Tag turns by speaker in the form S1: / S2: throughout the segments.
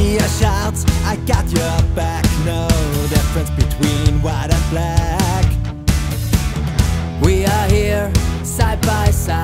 S1: me a shout, I got your back. No difference between white and black. We are here, side by side.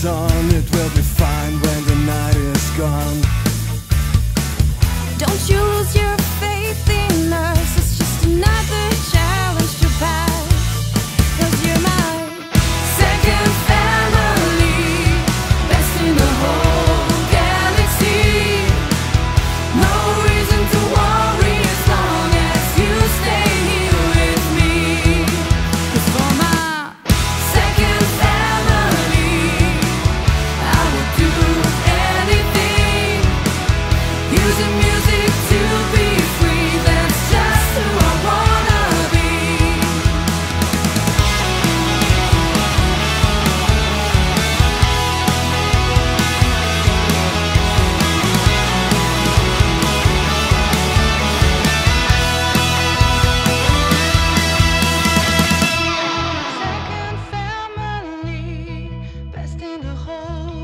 S1: sun, it will be. Oh.